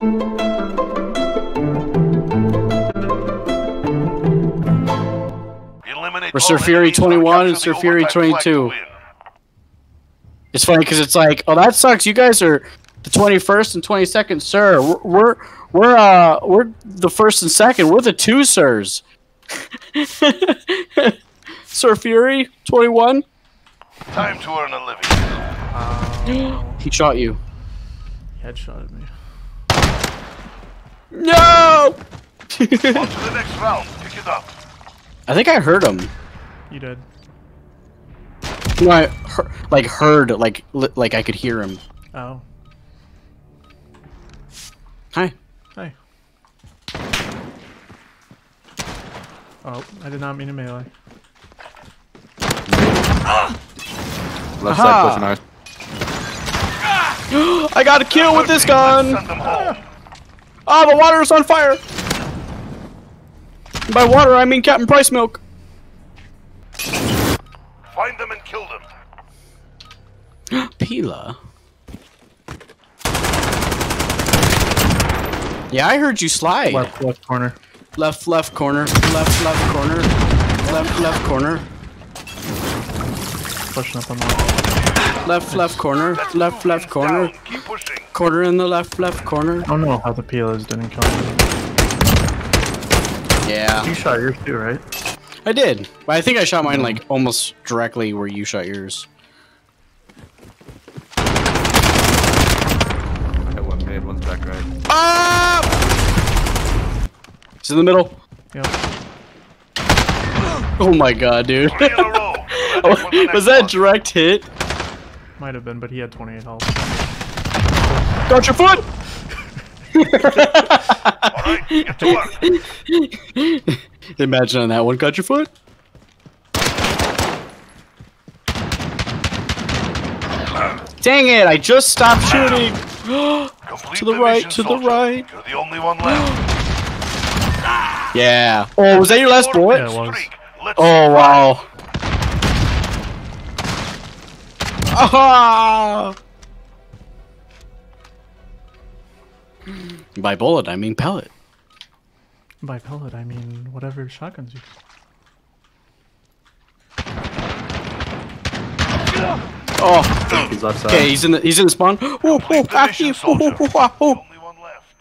Eliminate For all Sir Fury 21 and capture Sir Fury overtime flag to 22. It's funny because it's like, oh, that sucks. You guys are the 21st and 22nd, sir. We're we're we're uh we're the first and second. We're the two sirs. Sir Fury 21. Time to earn a living. He shot you. Headshotted me. No. On to the next round. Pick it up. I think I heard him. You did. No, I heard, like heard like li- like I could hear him. Oh. Hi. Hi. Oh, I did not mean to melee. Left Aha. side pushing ours. I got a kill with this gun. Send them home. Oh, the water is on fire. By water, I mean Captain Price milk. Find them and kill them. Pila. Yeah, I heard you slide. Left, left corner. left, left corner, left, left corner, left, left corner, Pushing up on the. left, left corner, left, left corner. Keep pushing. Corner in the left, left corner. I don't know how the PLs didn't kill me. Yeah, You shot yours too, right? I did. But I think I shot mine like almost directly where you shot yours. I got one mid, one's back right. Ah! It's in the middle. Yep. Oh my god, dude. Three in a row. Ready for the next Was that one. direct hit? Might have been, but he had 28 health. Got your foot! Alright, get to work. Imagine on that one, got your foot? Dang it, I just stopped shooting! To the right, mission, to the soldier. right. You're the only one left. yeah. Oh, was that your last bullet? Yeah, it was. Oh, wow. Ah! By bullet, I mean pellet. By pellet, I mean whatever shotguns you. Oh, He's left side. okay, he's in the he's in the spawn. Oh, oh, Complete the mission, he- oh, soldier. oh, oh, oh. Only one left.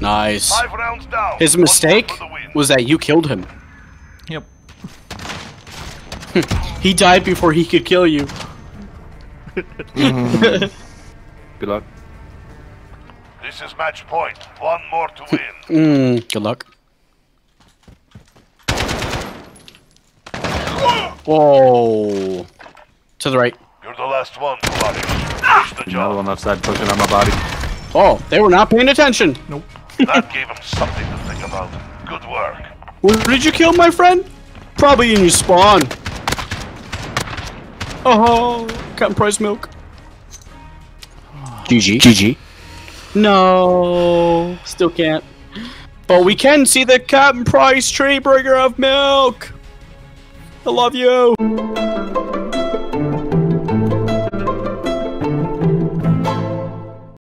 Nice. Five rounds down. His One more mistake for the win. was that you killed him. Yep. He died before he could kill you. Good luck. This is match point. One more to win. Mm, good luck. Whoa. To the right. You're the last one, buddy. Finish the Another job. one left side pushing on my body. Oh, they were not paying attention. Nope. that gave him something to think about. Good work. Where did you kill my friend? Probably in your spawn. Oh, Captain Price milk. GG. GG. No, still can't. But we can see the Captain Price tree burger of milk. I love you.